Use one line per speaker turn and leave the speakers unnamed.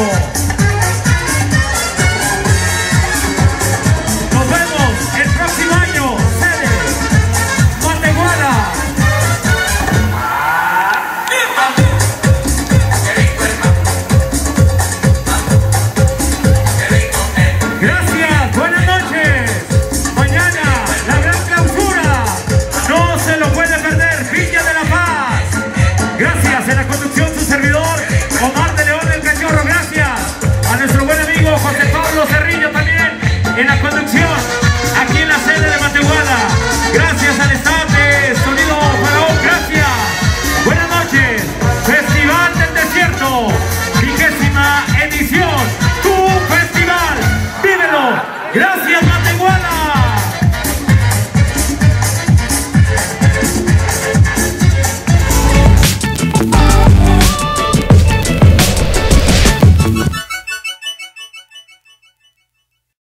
Yeah.